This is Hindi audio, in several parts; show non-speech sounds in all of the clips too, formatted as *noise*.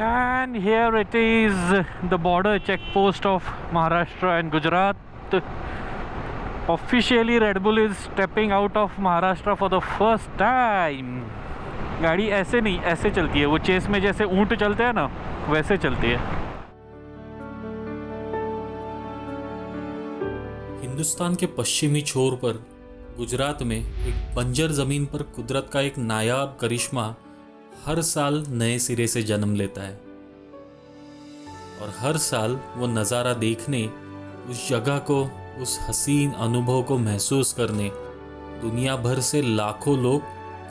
And here it is the border checkpost of Maharashtra and Gujarat. Officially, Red Bull is stepping out of Maharashtra for the first time. गाड़ी ऐसे नहीं ऐसे चलती है वो चेस में जैसे ऊँट चलते हैं ना वैसे चलती है हिंदुस्तान के पश्चिमी छोर पर गुजरात में एक बंजर ज़मीन पर कुदरत का एक नायाब करिश्मा हर साल नए सिरे से जन्म लेता है। और हर साल वो नज़ारा देखने, उस जगह को, उस हसीन अनुभव को महसूस करने, दुनिया भर से लाखों लोग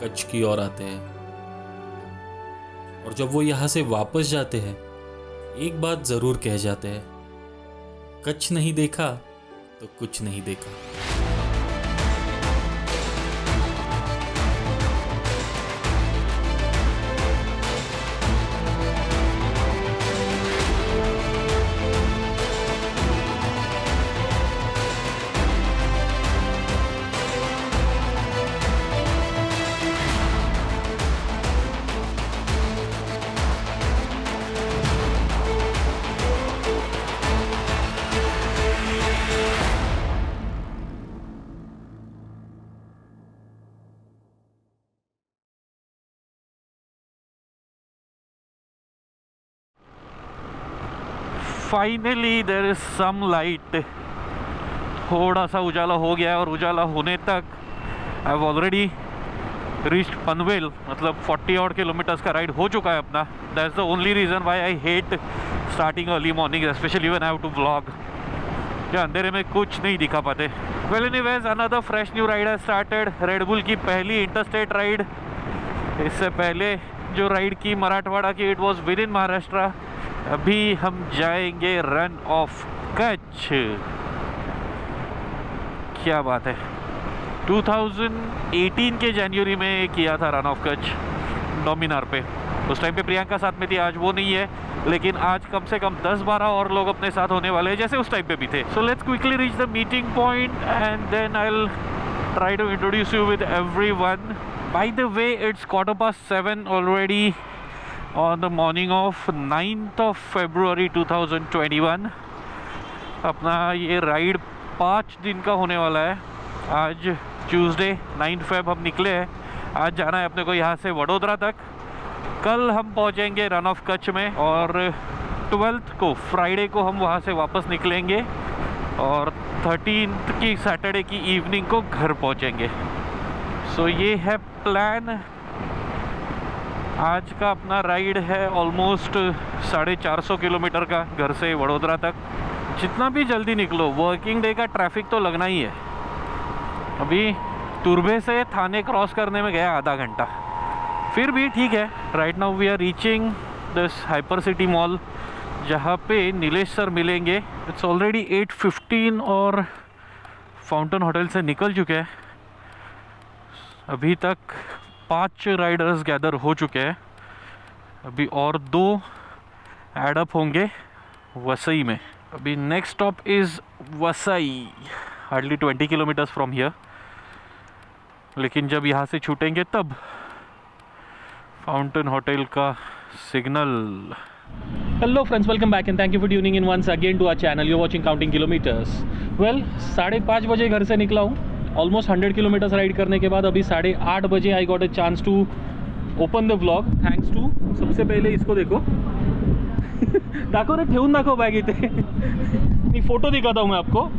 कच्छ की ओर आते हैं। और जब वो यहाँ से वापस जाते हैं, एक बात ज़रूर कह जाते हैं, कच्छ नहीं देखा तो कुछ नहीं देखा। Finally there is some light थोड़ा सा उजाला हो गया और उजाला होने तक I have already reach Panvel मतलब 40 और किलोमीटर्स का राइड हो चुका है अपना। That's the only reason why I hate starting early morning specially one have to blog क्या अंधेरे में कुछ नहीं दिखा पाते। Well anyways another fresh new ride है स्टार्टेड रेडबुल की पहली इंटरस्टेट राइड इससे पहले जो राइड की मराठवाड़ा की it was within Maharashtra अभी हम जाएँगे रन ऑफ़ कच्छ। क्या बात है। 2018 के जनवरी में किया था रन ऑफ़ कच्छ डोमिनार पे। उस टाइम पे प्रियंका साथ में थी, आज वो नहीं है, लेकिन आज कम से कम 10-12 और लोग अपने साथ होने वाले हैं, जैसे उस टाइम पे भी थे। So let's quickly reach the meeting point and then I try to introduce you with everyone by the way it's quarter past seven already on the morning of 9th of February 2021 अपना ये राइड पाँच दिन का होने वाला है। आज ट्यूसडे नाइन्थ फेब हम निकले हैं। आज जाना है अपने को यहाँ से वडोदरा तक। कल हम पहुँचेंगे रन ऑफ़ कच्छ में और ट्वेल्थ को फ्राइडे को हम वहाँ से वापस निकलेंगे और थर्टीन की सैटरडे की इवनिंग को घर पहुँचेंगे। सो so, ये है प्लान आज का अपना राइड है ऑलमोस्ट साढ़े चार सौ किलोमीटर का घर से वडोदरा तक। जितना भी जल्दी निकलो वर्किंग डे का ट्रैफ़िक तो लगना ही है। अभी तुरबे से थाने क्रॉस करने में गया आधा घंटा। फिर भी ठीक है right now we are reaching this hyper city mall जहाँ पे नीलेश सर मिलेंगे। इट्स ऑलरेडी 8:15 और फाउंटेन होटल से निकल चुके हैं। अभी तक पाँच राइडर्स गैदर हो चुके हैं। अभी और दो एडअप होंगे वसई में। अभी next stop is Vasai hardly twenty kilometres from here लेकिन जब यहाँ से छूटेंगे तब फाउंटेन होटल का signal hello friends welcome back and thank you for tuning in once again to our channel you watching counting kilometres well साढ़े पाँच बजे घर से निकला हूँ। ऑलमोस्ट हंड्रेड किलोमीटर्स राइड करने के बाद अभी साढ़े आठ बजे I got a chance to open the blog thanks to सबसे पहिले इसको देखो। *laughs* दाखव रे ठेवून दाखव बॅग इथे। *laughs* नहीं फ़ोटो दिखाता हूँ मैं आपको।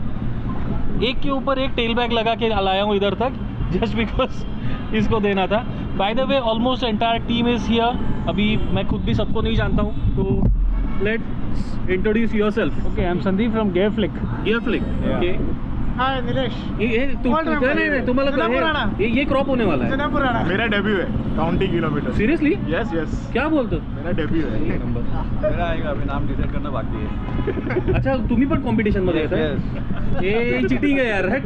एक के ऊपर एक टेल बैग लगा के लाया हूँ इधर तक *laughs* जस्ट बिकॉज़ इसको देना था। By the way almost entire team is here अभी मैं खुद भी सबको नहीं जानता हूँ तो let's introduce yourself Okay, I'm Sandeep from Gear Flick. Gear Flick okay Hi, Nilesh. ये ये तुम्हाला क्रॉप होने वाला है। Purana. मेरा डेब्यू है counting kilometre seriously yes yes क्या बोलतो मेरा डेब्यू है। मेरा आएगा अभी नाम डिसाइड करना बाकी है। *laughs* अच्छा तुम्ही पण कॉम्पिटिशन मध्ये Yes, येताय? ए चिटिंग आहे यार. हट.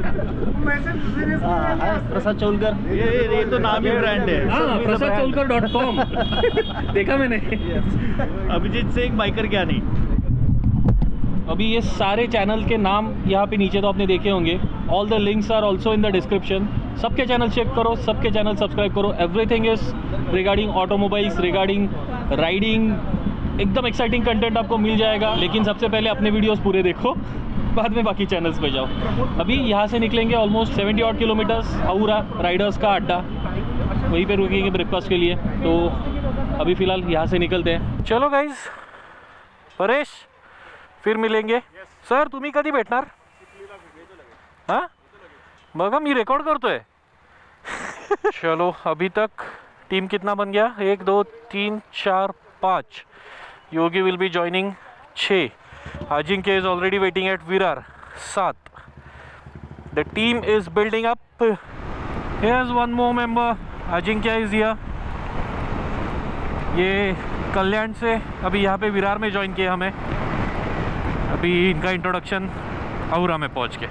Myself seriously. प्रसाद चौलकर। ये ये तो नाम ही ब्रांड है। हाँ प्रसाद *laughs* देखा मैंने। अभिजीत सिंह बाइकर क्या नहीं? अभी ये सारे चैनल के नाम यहाँ पे नीचे तो आपने देखे होंगे। All the links are also in the description सबके चैनल चेक करो, सबके चैनल सब्सक्राइब करो। Everything is regarding automobiles regarding riding एकदम एक्साइटिंग कंटेंट आपको मिल जाएगा। लेकिन सबसे पहले अपने वीडियोस पूरे देखो, बाद में बाकी चैनल्स पे जाओ। अभी यहाँ से निकलेंगे almost 70 odd kilometres Ahura riders का अड्डा। वहीं पे रुकेंगे ब्रेकफास्ट के लिए। तो अभी फ़िलहाल यहाँ से निकलते हैं। चलो गाइज़ परेश फिर मिलेंगे? सर तुम्ही कधी भेटणार? हाँ? बघा मी रेकॉर्ड करतोय. *laughs* चलो अभी तक टीम कितना बन गया? एक दो तीन चार पाँच। योगी विल बी जॉइनिंग छः। Ajinkya is already waiting at Virar सात। The team is building up here one more member Ajinkya is here ये कल्याण से अभी यहाँ पे विरार में ज्वाइन किया हमें। अभी इनका इंट्रोडक्शन अवरा में पहुँच के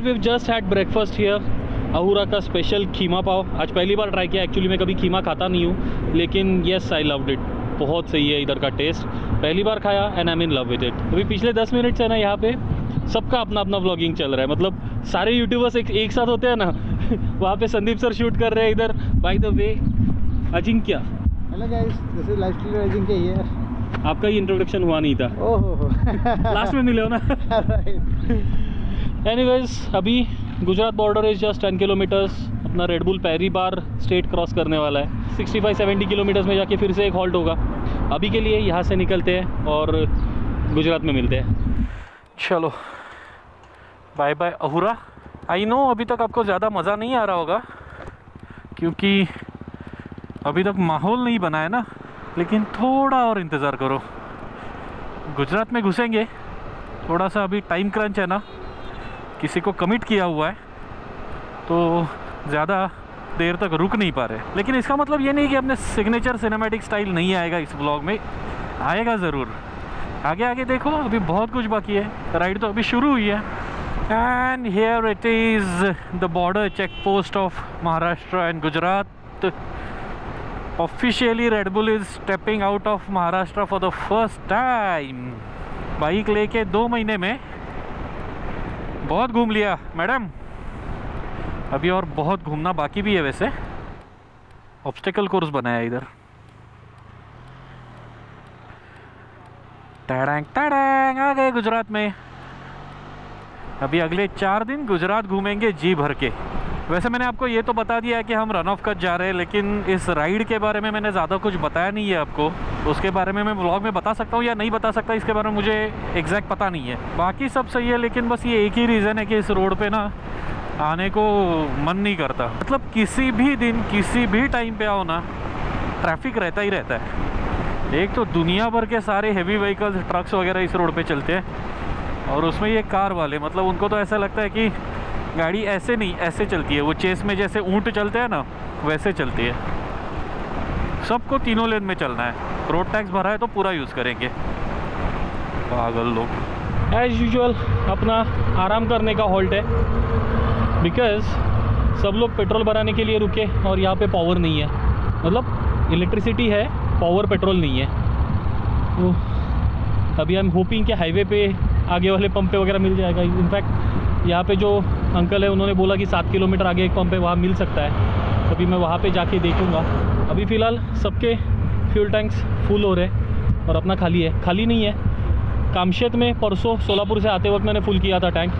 well we just had breakfast here Ahura का स्पेशल खीमा पाव। आज पहली बार ट्राई किया एक्चुअली मैं कभी खीमा खाता नहीं हूँ लेकिन येस आई लव्ड इट बहुत सही है इधर का टेस्ट पहली बार खाया and I mean love with it अभी पिछले दस मिनट से ना यहाँ पे सबका अपना अपना व्लॉगिंग चल रहा है। मतलब सारे यूट्यूबर्स एक, एक साथ होते हैं ना *laughs* वहाँ पे संदीप सर शूट कर रहे हैं इधर। By the way Ajinkya. आपका ही इंट्रोडक्शन हुआ नहीं था। oh. लास्ट में मिले हो ना. *laughs* एनीवेज अभी Gujarat border is just 10 kilometres अपना रेडबुल पहली बार स्टेट क्रॉस करने वाला है। 65-70 किलोमीटर्स में जाके फिर से एक हॉल्ट होगा। अभी के लिए यहाँ से निकलते हैं और गुजरात में मिलते हैं। चलो। Bye bye Ahura. I know अभी तक आपको ज़्यादा मज़ा नहीं आ रहा होगा, क्योंकि अभी तक माहौल नहीं बना है ना, लेकिन थोड़ा और इंतज़ार करो। गुजरात में घुसेंगे। थोड़ा सा अभी टाइम क्रंच है ना। किसी को कमिट किया हुआ है तो ज़्यादा देर तक रुक नहीं पा रहे। लेकिन इसका मतलब ये नहीं कि अपने सिग्नेचर सिनेमैटिक स्टाइल नहीं आएगा इस ब्लॉग में। आएगा ज़रूर। आगे आगे देखो, अभी बहुत कुछ बाकी है। राइड तो अभी शुरू हुई है। And here it is the border check post of Maharashtra and Gujarat officially Red Bull is stepping out of Maharashtra for the first time bike लेके दो महीने में बहुत घूम लिया, मैडम। अभी और बहुत घूमना बाकी भी है वैसे। ऑब्स्टिकल कोर्स बनाया इधर। टैडैंग टैडैंग आ गए गुजरात में। अभी अगले चार दिन गुजरात घूमेंगे जी भर के। वैसे मैंने आपको ये तो बता दिया है कि हम रन ऑफ़ कट जा रहे हैं, लेकिन इस राइड के बारे में मैंने ज़्यादा कुछ बताया नहीं है आपको। उसके बारे में मैं ब्लॉग में बता सकता हूँ या नहीं बता सकता, इसके बारे में मुझे एग्जैक्ट पता नहीं है। बाकी सब सही है, लेकिन बस ये एक ही रीज़न है कि इस रोड पे ना आने को मन नहीं करता। मतलब किसी भी दिन, किसी भी टाइम पे आओ ना ट्रैफ़िक रहता ही रहता है। एक तो दुनिया भर के सारे हैवी व्हीकल्स ट्रक्स वगैरह इस रोड पे चलते हैं, और उसमें ये कार वाले मतलब उनको तो ऐसा लगता है कि गाड़ी ऐसे नहीं, ऐसे चलती है। वो चेस में जैसे ऊँट चलते हैं ना, वैसे चलती है। सबको तीनों लेन में चलना है। रोड टैक्स भरा है तो पूरा यूज़ करेंगे। पागल लोग। एज यूजल अपना आराम करने का हॉल्ट है। बिकॉज़ सब लोग पेट्रोल भराने के लिए रुके और यहाँ पे पावर नहीं है। मतलब इलेक्ट्रिसिटी है पावर पेट्रोल नहीं है। तो अभी आई एम होपिंग कि हाईवे पे आगे वाले पंप पे वगैरह मिल जाएगा। इनफैक्ट यहाँ पे जो अंकल है, उन्होंने बोला कि सात किलोमीटर आगे एक पंप है, वहाँ मिल सकता है। अभी मैं वहाँ पे जाके देखूँगा। अभी फ़िलहाल सबके फ्यूल टैंक्स फुल हो रहे हैं और अपना खाली है। खाली नहीं है। कामशेत में परसों सोलापुर से आते वक्त मैंने फुल किया था टैंक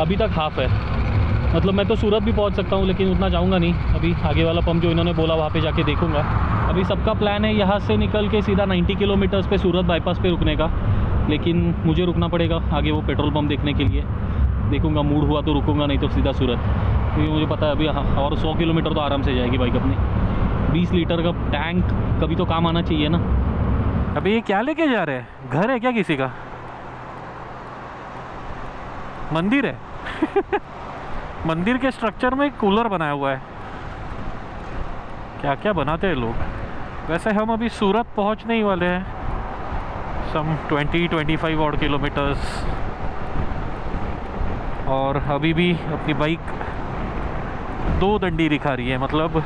अभी तक हाफ़ है। मतलब मैं तो सूरत भी पहुँच सकता हूँ, लेकिन उतना जाऊँगा नहीं। अभी आगे वाला पम्प जो इन्होंने बोला वहाँ पर जाके देखूँगा। अभी सबका प्लान है यहाँ से निकल के सीधा 90 किलोमीटर्स पे सूरत बाईपास पे रुकने का। लेकिन मुझे रुकना पड़ेगा आगे वो पेट्रोल पम्प देखने के लिए। देखूँगा मूड हुआ तो रुकूँगा, नहीं तो सीधा सूरत। क्योंकि मुझे पता है अभी हाँ और सौ किलोमीटर तो आराम से जाएगी बाइक अपनी। बीस लीटर का टैंक कभी तो काम आना चाहिए ना। अभी ये क्या लेके जा रहे हैं? घर है क्या किसी का? मंदिर है? *laughs* मंदिर के स्ट्रक्चर में कूलर बनाया हुआ है। क्या क्या बनाते हैं लोग? वैसे हम अभी सूरत पहुँचने ही वाले हैं। सम 20 25 और किलोमीटर्स और अभी भी अपनी बाइक दो डंडी दिखा रही है मतलब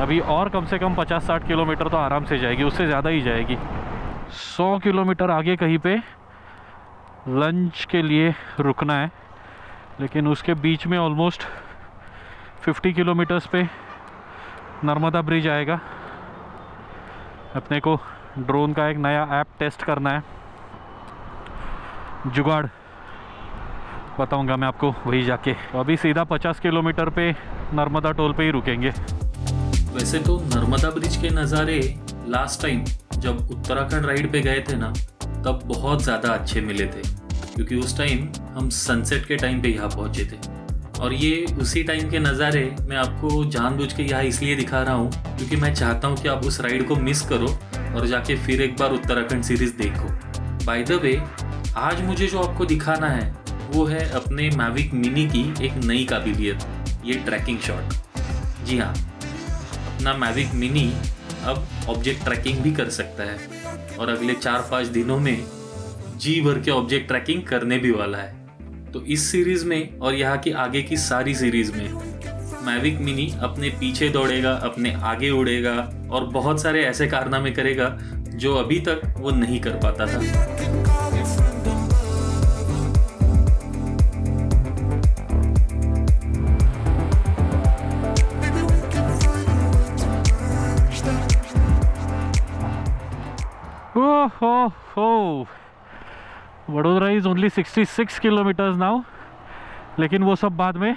अभी और कम से कम 50-60 किलोमीटर तो आराम से जाएगी, उससे ज़्यादा ही जाएगी। 100 किलोमीटर आगे कहीं पे लंच के लिए रुकना है, लेकिन उसके बीच में ऑलमोस्ट 50 किलोमीटर्स पे नर्मदा ब्रिज आएगा। अपने को ड्रोन का एक नया ऐप टेस्ट करना है। जुगाड़। बताऊँगा मैं आपको, वही जाके। तो अभी सीधा 50 किलोमीटर पे नर्मदा टोल पे ही रुकेंगे। वैसे तो नर्मदा ब्रिज के नज़ारे लास्ट टाइम जब उत्तराखंड राइड पे गए थे ना, तब बहुत ज़्यादा अच्छे मिले थे। क्योंकि उस टाइम हम सनसेट के टाइम पे यहाँ पहुँचे थे। और ये उसी टाइम के नज़ारे मैं आपको जानबूझ के यहाँ इसलिए दिखा रहा हूँ, क्योंकि मैं चाहता हूँ कि आप उस राइड को मिस करो और जाके फिर एक बार उत्तराखंड सीरीज़ देखो। बाय द वे आज मुझे जो आपको दिखाना है वो है अपने मैविक मिनी की एक नई काबिलियत, ये ट्रैकिंग शॉट जी हाँ अपना मैविक मिनी अब ऑब्जेक्ट ट्रैकिंग भी कर सकता है और अगले चार पाँच दिनों में जी भर के ऑब्जेक्ट ट्रैकिंग करने भी वाला है। तो इस सीरीज़ में और यहाँ की आगे की सारी सीरीज़ में मैविक मिनी अपने पीछे दौड़ेगा, अपने आगे उड़ेगा और बहुत सारे ऐसे कारनामे करेगा जो अभी तक वो नहीं कर पाता था। Oh, oh. Vadodara is only 66 kilometres now लेकिन वो सब बाद में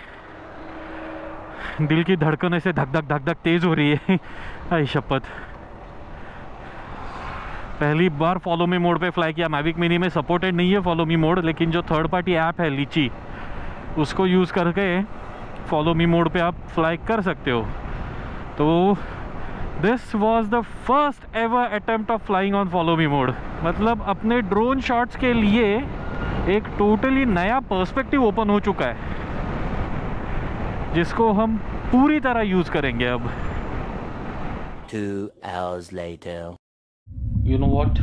दिल की धड़कन ऐसे धक धक धक धक तेज हो रही है। *laughs* आई शपथ। पहली बार फॉलो मी मोड पे फ्लाई किया। मैविक मिनी में सपोर्टेड नहीं है फॉलो मी मोड लेकिन जो थर्ड पार्टी ऐप है लीची उसको यूज़ करके फॉलो मी मोड पे आप फ्लाई कर सकते हो। तो this was the first ever attempt of flying on follow me mode मतलब अपने ड्रोन शॉट्स के लिए एक टोटली नया पर्सपेक्टिव ओपन हो चुका है जिसको हम पूरी तरह यूज़ करेंगे अब। Two hours later. you know what?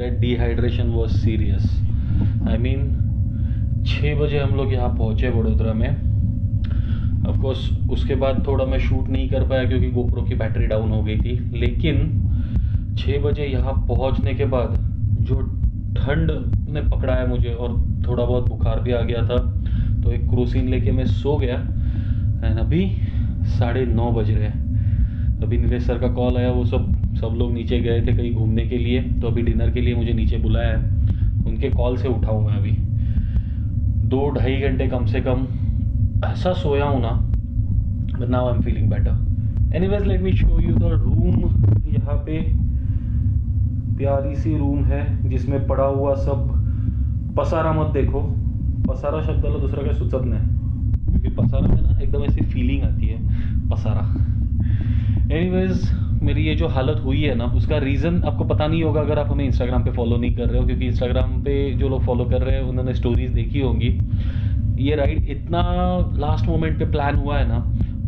That dehydration was serious. I mean छः बजे हम लोग यहाँ पहुँचे वडोदरा में। ऑफ़ कोर्स उसके बाद थोड़ा मैं शूट नहीं कर पाया क्योंकि गोप्रो की बैटरी डाउन हो गई थी। लेकिन छः बजे यहाँ पहुँचने के बाद जो ठंड ने पकड़ा है मुझे और थोड़ा बहुत बुखार भी आ गया था तो एक क्रोसिन लेके मैं सो गया। एंड अभी साढ़े नौ बज रहे हैं। अभी नीलेश सर का कॉल आया, वो सब सब लोग नीचे गए थे कहीं घूमने के लिए तो अभी डिनर के लिए मुझे नीचे बुलाया है। उनके कॉल से उठा हूँ मैं अभी। दो ढाई घंटे कम से कम ऐसा सोया हूँ ना but now I am feeling better anyways let me show you the room यहाँ पे प्यारी सी रूम है, जिसमें पड़ा हुआ सब पसारा मत देखो। पसारा शब्दाला दुसरा काही सुचत नाही क्योंकि पसारा में ना एकदम ऐसी फीलिंग आती है, पसारा। एनीवेज मेरी ये जो हालत हुई है ना, उसका रीज़न आपको पता नहीं होगा अगर आप हमें इंस्टाग्राम पे फॉलो नहीं कर रहे हो, क्योंकि इंस्टाग्राम पे जो लोग फॉलो कर रहे हैं, उन्होंने स्टोरीज देखी होंगी। ये राइड इतना लास्ट मोमेंट पे प्लान हुआ है ना,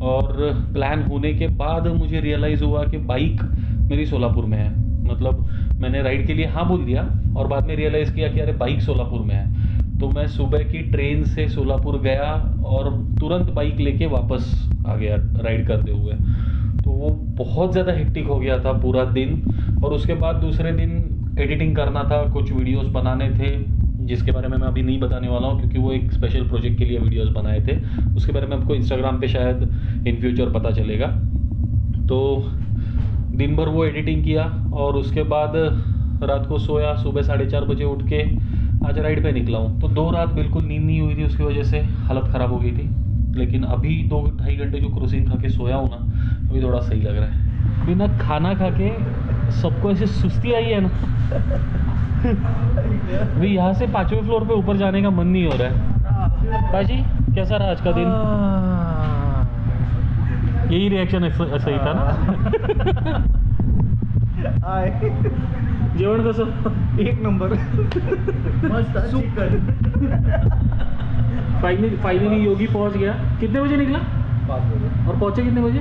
और प्लान होने के बाद मुझे रियलाइज़ हुआ कि बाइक मेरी सोलापुर में है। मतलब मैंने राइड के लिए हाँ बोल दिया, और बाद में रियलाइज़ किया कि अरे बाइक सोलापुर में है। तो मैं सुबह की ट्रेन से सोलापुर गया, और तुरंत बाइक लेके वापस आ गया राइड करते हुए। तो वो बहुत ज़्यादा हेक्टिक हो गया था पूरा दिन, और उसके बाद दूसरे दिन एडिटिंग करना था, कुछ वीडियोस बनाने थे। जिसके बारे में मैं अभी नहीं बताने वाला हूँ, क्योंकि वो एक स्पेशल प्रोजेक्ट के लिए वीडियोस बनाए थे। उसके बारे में आपको इंस्टाग्राम पे शायद इन फ्यूचर पता चलेगा। तो दिन भर वो एडिटिंग किया और उसके बाद, रात को सोया, सुबह साढ़े चार बजे उठ के आज राइड पे निकला हूँ। तो दो रात बिल्कुल नींद नहीं हुई थी, उसकी वजह से हालत ख़राब हो गई थी। लेकिन अभी दो ढाई घंटे जो क्रोसिन खा के सोया हूँ ना, अभी थोड़ा सही लग रहा है। बिना खाना खा के सबको ऐसे सुस्ती आई है ना? अभी यहाँ से पाँचवें फ्लोर पे ऊपर जाने का मन नहीं हो रहा है। भाजी कैसा रहा आज का दिन? यही रिएक्शन सही था ना? जेवण कसं? एक नंबर। मस्त फाइनली फाइनली योगी पहुँच गया। कितने बजे निकला? पाँच बजे। और पहुँचे कितने बजे?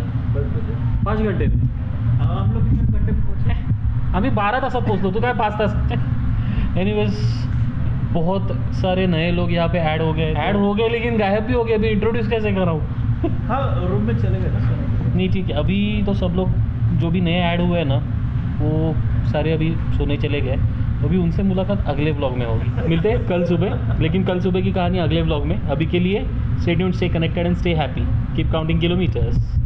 पाँच घंटे। में आम्ही बारा तासात पोहोचलो तू काय पाच तास एनीवेज बहुत सारे नए लोग यहाँ पे ऐड हो गए। ऐड हो गए लेकिन गायब भी हो गए। अभी इंट्रोड्यूस कैसे कर रहा हूँ? हाँ रूम में चले गए ना नहीं ठीक है। अभी तो सब लोग जो भी नए ऐड हुए हैं ना वो सारे अभी सोने चले गए। अभी उनसे मुलाकात अगले ब्लॉग में होगी। मिलते हैं कल सुबह लेकिन कल सुबह की कहानी अगले ब्लॉग में। अभी के लिए stay tuned stay connected and stay happy keep counting kilometres